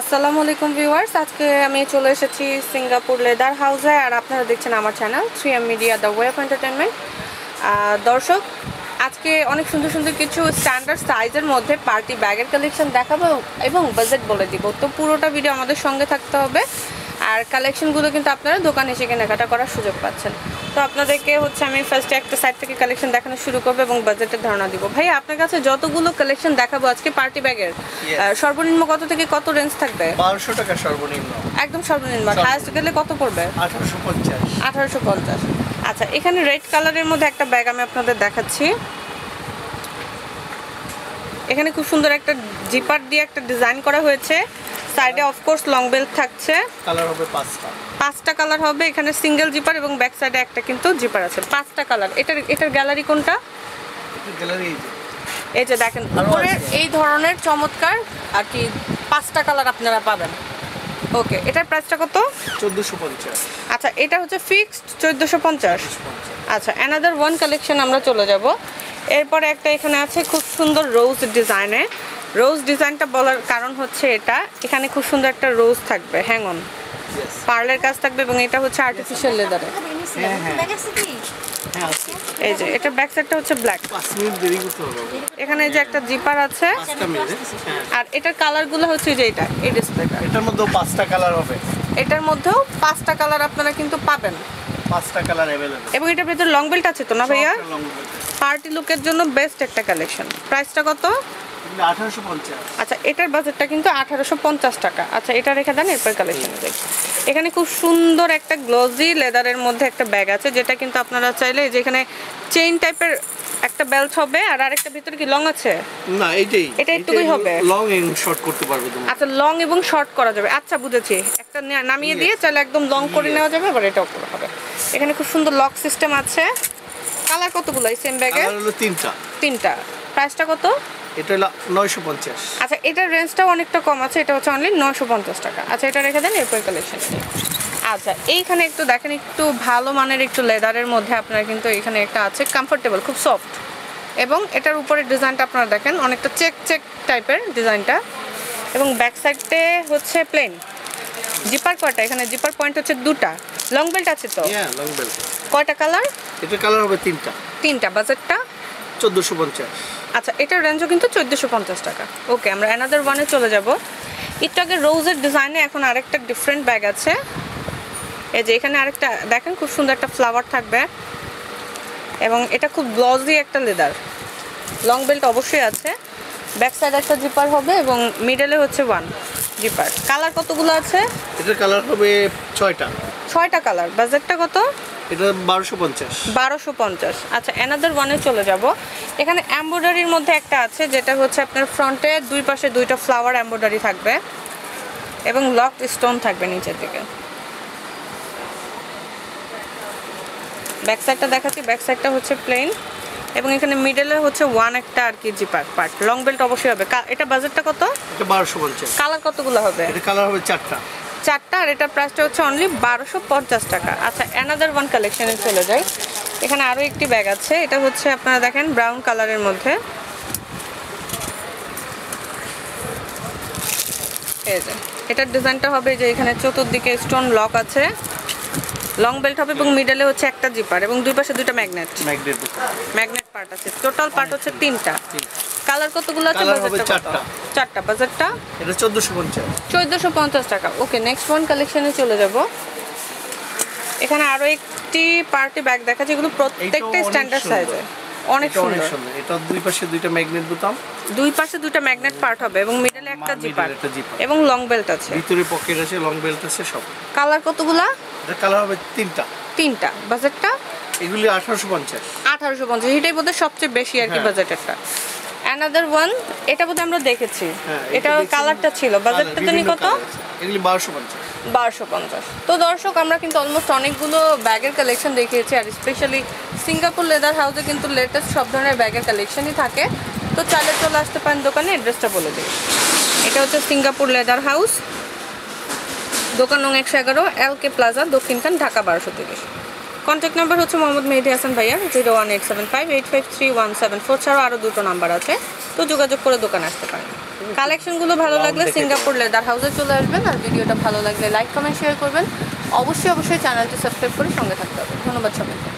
আসসালামু আলাইকুম ভিউয়ার্স। আজকে আমি চলে এসেছি সিঙ্গাপুর লেদার হাউসে, আর আপনারা দেখছেন আমার channel three M media the way of entertainment দর্শক, আজকে অনেক সুন্দর সুন্দর কিছু স্ট্যান্ডার্ড সাইজের মধ্যে পার্টি ব্যাগের কালেকশন দেখাবো এবং বাজেট বলে দিব। তো পুরোটা ভিডিও আমাদের সঙ্গে থাকতে হবে। আর কালেকশনগুলো কিন্তু আপনারা দোকানে এসে কেনাকাটা করার সুযোগ পাচ্ছেন। তো আপনাদেরকে হচ্ছে আমি ফার্স্টে একটা সাইড থেকে কালেকশন দেখানো শুরু করব এবং বাজেটের ধারণা দিব। ভাই আপনার কাছে যতগুলো কালেকশন দেখাবো আজকে পার্টি ব্যাগের সর্বনিম্ন কত থেকে কত রেঞ্জ থাকবে? বারোশো টাকা সর্বনিম্ন। একদম সর্বনিম্ন। সর্ব- হায়েস্ট গেলে কত পড়বে? আঠারোশো পঞ্চাশ। আঠারোশো পঞ্চাশ। আচ্ছা এখানে রেড কালারের মধ্যে একটা ব্যাগ আমি আপনাদের দেখাচ্ছি। এখানে খুব সুন্দর একটা জিপার দিয়ে একটা ডিজাইন করা হয়েছে। সাইডে অফকোর্স লং বেল্ট থাকছে। কালার হবে পাঁচটা। পাঁচটা কালার হবে এখানে সিঙ্গেল জিপার এবং ব্যাক সাইডে একটা কিন্তু জিপার আছে। পাঁচটা কালার এটার এটার গ্যালারি কোনটা? গ্যালারি এই যে। দেখেন উপরের এই ধরনের চমৎকার আর কি পাঁচটা কালার আপনারা পাবেন। ওকে এটার প্রাইসটা কত? চোদ্দোশো পঞ্চাশ। আচ্ছা এটা হচ্ছে ফিক্সড চোদ্দোশো পঞ্চাশ। আচ্ছা অ্যানাদার ওয়ান কালেকশন আমরা চলে যাব। এরপরে একটা এখানে আছে খুব সুন্দর রোজ ডিজাইনে রোজ ডিজাইনটা বলার কারণ হচ্ছে এটা এখানে খুব সুন্দর একটা রোজ থাকবে হ্যাঙ্গন পার্লের কাজ থাকবে এবং এটা হচ্ছে আর্টিফিশিয়াল লেদারে হ্যাঁ, হ্যাঁ। হ্যাঁ আছে। এই যে এটা ব্যাক সাইডটা হচ্ছে ব্ল্যাক এখানে এই যে একটা জিপার আছে আর এটার কালারগুলো হচ্ছে যে এটা এই ডিসপ্লেটা এটার মধ্যেও পাঁচটা কালার হবে। এটার মধ্যেও পাঁচটা কালার আপনারা কিন্তু পাবেন। পাঁচটা কালার अवेलेबल এবং এটার ভিতরে লং বেল্ট আছে তো না ভাইয়া? পার্টি লুকের জন্য বেস্ট একটা কালেকশন প্রাইসটা কত? আচ্ছা এটার বাজেটটা কিন্তু আঠারোশো পঞ্চাশ টাকা। আচ্ছা এটা রেখে দেন এরপর কালেকশন দেখি এখানে খুব সুন্দর একটা গ্লোজি লেদারের মধ্যে একটা ব্যাগ আছে যেটা কিন্তু আপনারা চাইলে যেখানে চেইন টাইপের একটা বেল্ট হবে আর আরেকটা ভিতরে কি লং আছে? না এইটাই এটা একটুকুই হবে। লং এন্ড শর্ট করতে পারবে তুমি আচ্ছা লং এবং শর্ট করা যাবে। আচ্ছা বুঝেছি। একটা নামিয়ে দিয়ে চাইলে একদম লং করে নেওয়া যাবে আবার এটাও করা হবে। এখানে খুব সুন্দর লক সিস্টেম আছে। কালার কতগুলো এই সেম ব্যাগে কালার হলো তিনটা। তিনটা। প্রাইসটা কত? এটা হলো নয়শো পঞ্চাশ। আচ্ছা এটার রেঞ্জটাও অনেকটা কম আছে এটা হচ্ছে অনলি নশো পঞ্চাশ টাকা। আচ্ছা এটা রেখে দেন এরপর কালেকশন আচ্ছা এইখানে একটু দেখেন একটু ভালো মানের একটু লেদারের মধ্যে আপনারা কিন্তু এখানে একটা আছে কমফোর্টেবল খুব সফট এবং এটার উপরে ডিজাইনটা আপনারা দেখেন অনেকটা চেক চেক টাইপের ডিজাইনটা। এবং ব্যাক সাইডে হচ্ছে প্লেন জিপার কয়টা? এখানে জিপার পয়েন্ট হচ্ছে দুটা। লং বেল্ট আছে তো? হ্যাঁ লং বেল্ট কয়টা কালার এটার কালার হবে তিনটা। তিনটা বাজেটটা চোদ্দোশো পঞ্চাশ। আচ্ছা এটার রেঞ্জও কিন্তু চোদ্দোশো পঞ্চাশ টাকা। ওকে আমরা অ্যানাদার ওয়ানে চলে যাব। আগে রোজের ডিজাইনে এখন আরেকটা ডিফারেন্ট ব্যাগ আছে। এই যে এখানে আরেকটা দেখেন খুব সুন্দর একটা ফ্লাওয়ার থাকবে। এবং এটা খুব গ্লজি একটা লেদার লং বেল্ট অবশ্যই আছে। ব্যাক সাইড একটা জিপার হবে এবং মিডলে হচ্ছে ওয়ান জিপার কালার কতগুলো আছে? এটার কালার হবে ছয়টা। ছয়টা কালার বাজেটটা কত? এটা বারোশো পঞ্চাশ। বারোশো পঞ্চাশ। আচ্ছা অ্যানাদার ওয়ানে চলে যাব। এখানে এমব্রয়ডারির মধ্যে একটা আছে যেটা হচ্ছে আপনার ফ্রন্টে দুই পাশে দুইটা ফ্লাওয়ার এমব্রয়ডারি থাকবে এবং স্টোন থাকবে নিচের দিকে। ব্যাক সাইডটা দেখাচ্ছি ব্যাক সাইডটা হচ্ছে প্লেন এবং এখানে মিডলে হচ্ছে ওয়ান একটা আর কি জিপার পার্ট লং বেল্ট অবশ্যই হবে। এটা বাজেটটা কত? এটা কালার কতগুলো হবে? এটা কালার হবে চারটা। চারটা আর এটার প্রাইসটা হচ্ছে অনলি বারোশো পঞ্চাশ টাকা। আচ্ছা অ্যানাদার ওয়ান কালেকশনে চলে যাই। এখানে আরও একটি ব্যাগ আছে। এটা হচ্ছে আপনারা দেখেন ব্রাউন কালারের মধ্যে। এটার ডিজাইনটা হবে যে এখানে চতুর্দিকে স্টোন লক আছে। লং বেল্ট হবে এবং মিডলে হচ্ছে একটা জিপার এবং দুই পাশে দুইটা ম্যাগনেট ম্যাগনেট ম্যাগনেট পার্ট আছে। টোটাল পার্ট হচ্ছে তিনটা। কালার কতগুলো আছে? বাজেটটা চারটা। চারটা বাজেটটা এটা চোদ্দোশো পঞ্চাশ। চোদ্দোশো পঞ্চাশ টাকা। ওকে নেক্সট ওয়ান কালেকশনে চলে যাব। এখানে আরও একটি পার্টি ব্যাগ দেখা যেগুলো প্রত্যেকটা অনেক স্ট্যান্ডার্ড। সাইজে অনেক সুন্দর। এটা দুই পাশে দুইটা ম্যাগনেট বোতাম। দুই পাশে দুইটা ম্যাগনেট পার্ট হবে এবং মিডলে একটা জিপার। এবং লং বেল্ট আছে। ভিতরে পকেট আছে লং বেল্ট আছে সব। কালার কতগুলা? এটা কালার হবে তিনটা। তিনটা। বাজেটটা এগুলি আঠারোশো পঞ্চাশ। আঠারোশো পঞ্চাশ। এটাই বোধহয় সবচেয়ে বেশি আর কি হ্যাঁ। বাজেটেরটা অ্যানাদার ওয়ান এটা বোধহয় আমরা দেখেছি। হ্যাঁ, এটা। কালারটা ছিল। বাজেটটা Colour, কত? এগুলি বারোশো পঞ্চাশ। বারোশো পঞ্চাশ। তো দর্শক আমরা কিন্তু অলমোস্ট অনেকগুলো ব্যাগের কালেকশন দেখিয়েছি আর স্পেশালি সিঙ্গাপুর লেদার হাউসে কিন্তু লেটেস্ট সব ধরনের ব্যাগের কালেকশনই থাকে। তো চাইলে চলে আসতে পারেন দোকানে অ্যাড্রেসটা বলে দিই। এটা হচ্ছে সিঙ্গাপুর লেদার হাউস দোকান নং একশো এগারো L K plaza Dakshinkhan Dhaka বারোশো তিরিশ। কন্ট্যাক্ট নাম্বার হচ্ছে মোহাম্মদ মেহেদি হাসান ভাইয়া zero one eight seven five eight five three one seven four ছাড়াও আরও দুটো নাম্বার আছে। তো যোগাযোগ করে দোকানে আসতে পারেন। কালেকশনগুলো ভালো লাগলে সিঙ্গাপুর লেদার হাউসে চলে আসবেন আর ভিডিওটা ভালো লাগলে লাইক কমেন্ট শেয়ার করবেন। অবশ্যই অবশ্যই চ্যানেলটি সাবস্ক্রাইব করে সঙ্গে থাকতে হবে। ধন্যবাদ সবাইকে।